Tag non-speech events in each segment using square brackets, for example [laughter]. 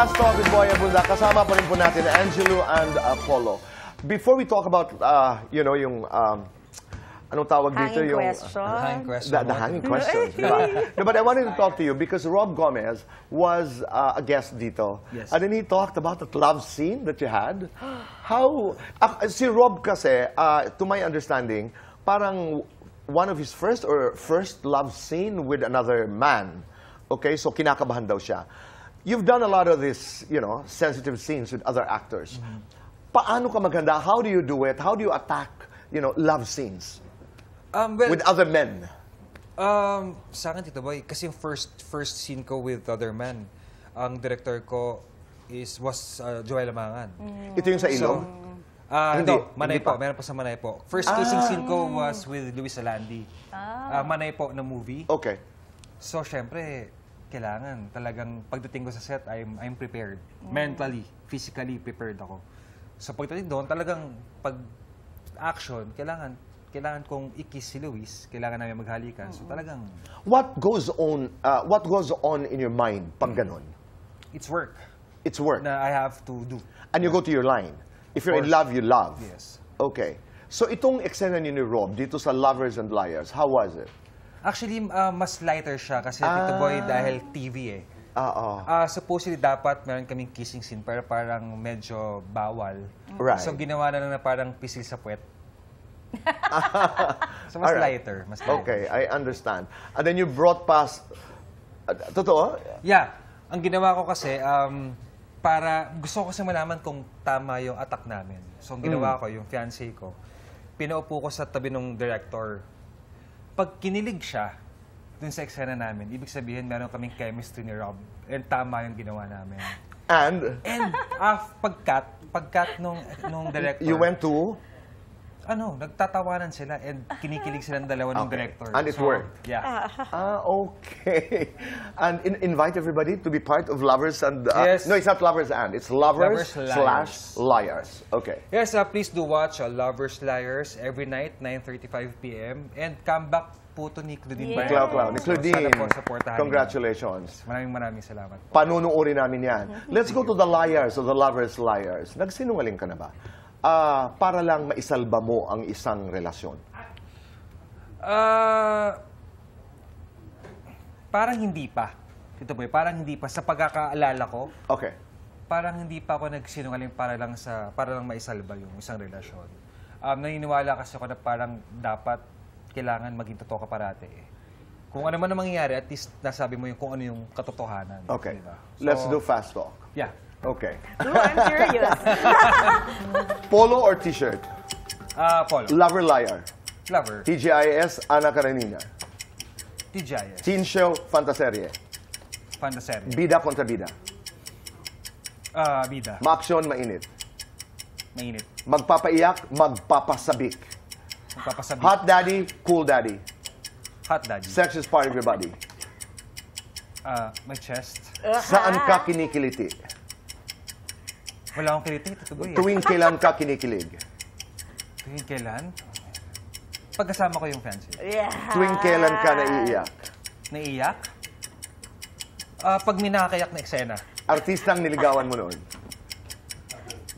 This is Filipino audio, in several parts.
Fast Talk with Boy Abunda. Kasama pa rin po natin Angelo and Apollo. Before we talk about, uh, you know, yung, um, anong tawag dito? Hanging yung, question. Hanging question. The, the hanging ba? [laughs] No, but I wanted to talk to you because Rob Gomez was uh, a guest dito. Yes. And then he talked about that love scene that you had. How, ah, si Rob kasi, uh, to my understanding, parang one of his first or first love scene with another man. Okay, so kinakabahan daw siya. You've done a lot of this, you know, sensitive scenes with other actors. Paano ka maganda? How do you do it? How do you attack, you know, love scenes Um, well, with other men? um, sa akin, Tito Boy, kasi yung first first scene ko with Other Man, ang director ko is was uh, Joel Lamangan. Ito yung sa ilong? Ah, Hindi, no, Manay hindi po. pa. Meron po sa Manay po. First kissing scene ko was with Luis Alandi. Ah. Manay po na movie. Okay. So, syempre, kailangan talagang pagdating ko sa set, I'm, I'm prepared. Mentally, physically prepared ako. So, pagdating doon, talagang pag action, kailangan kailangan kong i-kiss si Luis, kailangan namin maghalikan. So, talagang, What goes on uh, what goes on in your mind pag ganon? it's work It's work. na I have to do. And you go to your line. If you're in love, you love. Yes. Okay. So itong eksena ni Rob dito sa Lovers and Liars, how was it? Actually, uh, mas lighter siya kasi Tito Boy dahil TV eh. Ah, ah. Ah, supposedly dapat meron kaming kissing scene pero parang medyo bawal. Right. So ginawa na lang na parang pisil sa puwet. [laughs] so mas Alright. lighter, mas lighter. Okay, I understand. And then you brought past uh, totoo? Yeah. Ang ginawa ko kasi, um, para, gusto ko kasi malaman kung tama yung attack namin. So, ang ginawa ko, yung fiancé ko, pinaupo ko sa tabi ng director. Pag kinilig siya, dun sa eksena namin, ibig sabihin, meron kaming chemistry ni Rob. And tama yung ginawa namin. And And af, pag-cut, pag-cut nung, nung [laughs] director, you went to ano, nagtatawanan sila and kinikilig silang dalawa ng Okay. director. And it worked. Yeah. Ah, okay. And in, invite everybody to be part of Lovers and uh, Yes. No, it's not Lovers and it's Lovers, Lovers, slash Liars. Okay. Yes, uh, please do watch uh, Lovers Liars every night, 9.35 p.m. And come back po to ni Claudine Yes. Barreto. Clau Clau, ni So, Claudine. sana po supportahan niyo. Congratulations. Maraming maraming salamat po. Panunuorin namin yan. Let's go to the liars or the lovers liars. Nagsinungaling ka na ba? Ah, para lang maisalba mo ang isang relasyon. Uh, parang hindi pa. Ito po, parang hindi pa. Sa pagkakaalala ko, Okay. parang hindi pa ako nagsinungaling para lang sa para lang maisalba yung isang relasyon. Um, naniniwala kasi ako na parang dapat kailangan maging totoo ka parate. eh. Kung ano man ang mangyayari, at least nasabi mo yung kung ano yung katotohanan. Okay. Diba? Let's So, do fast talk. Yeah. Okay. Ooh, I'm curious. [laughs] Polo or t-shirt? Ah, Polo. Lover liar. Lover. TGIS, Ana Karenina. TGIS. Teen show, fantaserye. Fantaserye. Bida kontra bida. Ah, bida. Maaksyon, mainit. Mainit. Magpapaiyak, magpapasabik. Magpapasabi. Hot daddy, cool daddy. Hot daddy. Sex is part of your body. Ah, my chest. Saan ka kinikiliti? Wala akong kiliti. Ito ba Tuwing kailan ka kinikilig? Tuwing kailan? Pagkasama ko yung fiancé. yeah. Tuwing kailan ka naiiyak? Naiiyak? Ah, pag may nakakayak na eksena. Artistang niligawan mo noon.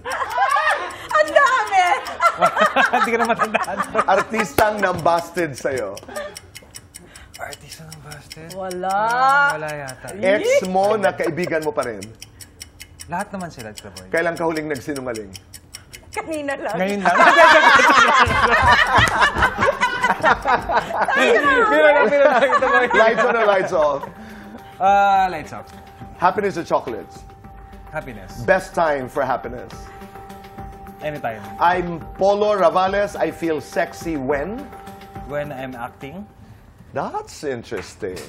[laughs] Ang dami! [laughs] Hindi ko na matandaan. Artistang nambasted sa'yo. Artista ng Busted? Wala. Parang wala yata. Ex mo na kaibigan mo pa rin. Lahat naman sila, Tito Boy. Kailan ka huling nagsinungaling? Kanina lang. Ngayon [laughs] lang. Boy. Lights on or lights off? Ah, lights up. Happiness or chocolates? Happiness. Best time for happiness. Anytime. I'm Polo Ravales. I feel sexy when? When I'm acting, That's interesting.